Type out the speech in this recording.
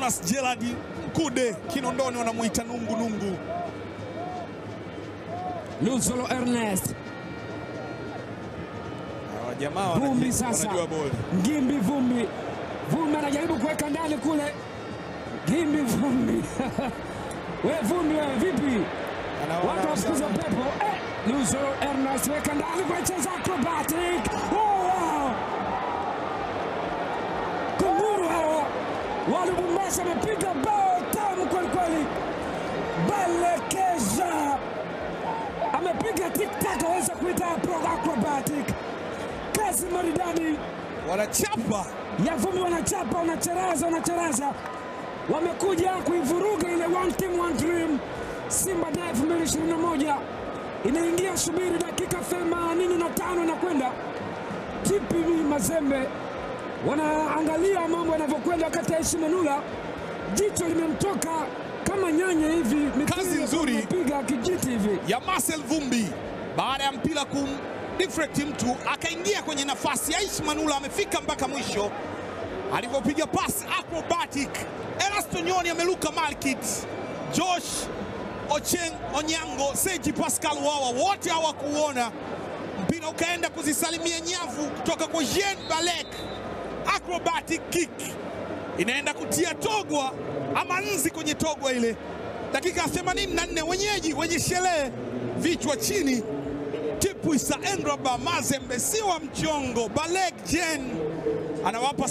Jonas Gerard Mkude, Kinondoni wanamuita nungu nungu. Luzolo Ernest jamaa Vumbi sasa. Gimbi. Ngimbi Vumbi, Vumbi anajaribu kuweka ndani kule. Ngimbi Vumbi we Vumbi we vipi? Watu wafukuza pepo eh. Luzolo Ernest weka ndani kwa cheza acrobatic. Amepiga bao tamu kwelikweli. Balekeza. Amepiga tiktak, aweza kuita pro acrobatic, kazi maridadi. Wanachapa. Ya Vumbi, wanachapa wanacharaza, wanacharaza, wamekuja kuivuruga ile one team one dream. Simba Day 2021 inaingia, subiri dakika 85 na kwenda. TP Mazembe? Wanaangalia mambo yanavyokwenda, wakati Aishi Manula jicho limemtoka kama nyanya hivi, Kazi nzuri. piga kijiti hivi ya Marcel Vumbi baada ya mpira kum deflect mtu akaingia kwenye nafasi. Aishi Manula amefika mpaka mwisho, alivyopiga pasi acrobatic. Erasto Nyoni ameluka Malkit, Josh Ocheng Onyango, Seji Pascal Wawa wote hawakuona mpira, ukaenda kuzisalimia nyavu kutoka kwa Jean Balek. Acrobatic kick inaenda kutia togwa ama nzi kwenye togwa ile. Dakika ya 84 wenyeji wenye sherehe vichwa chini. Tipu Isa Endraba Mazembe si wa mchongo. Balek Jen anawapa